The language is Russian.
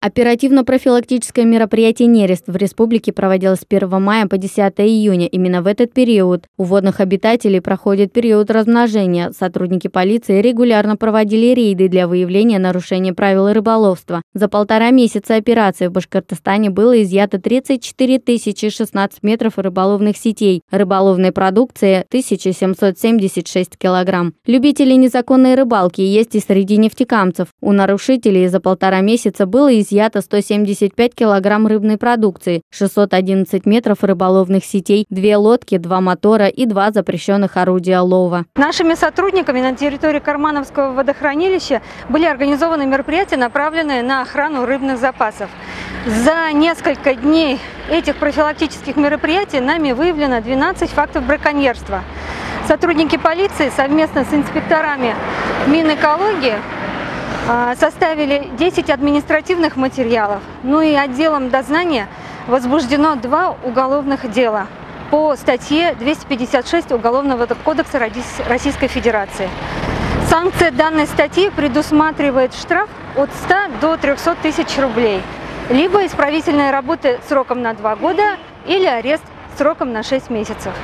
Оперативно-профилактическое мероприятие «Нерест» в республике проводилось с 1 мая по 10 июня. Именно в этот период у водных обитателей проходит период размножения. Сотрудники полиции регулярно проводили рейды для выявления нарушений правил рыболовства. За полтора месяца операции в Башкортостане было изъято 34 016 метров рыболовных сетей, рыболовной продукции 1776 килограмм. Любители незаконной рыбалки есть и среди нефтекамцев. У нарушителей за полтора месяца было изъято изъято 175 килограмм рыбной продукции, 611 метров рыболовных сетей, две лодки, два мотора и два запрещенных орудия лова. Нашими сотрудниками на территории Кармановского водохранилища были организованы мероприятия, направленные на охрану рыбных запасов. За несколько дней этих профилактических мероприятий нами выявлено 12 фактов браконьерства. Сотрудники полиции совместно с инспекторами Минэкологии составили 10 административных материалов. Ну и отделом дознания возбуждено два уголовных дела по статье 256 Уголовного кодекса Российской Федерации. Санкция данной статьи предусматривает штраф от 100 до 300 тысяч рублей, либо исправительные работы сроком на 2 года или арест сроком на 6 месяцев.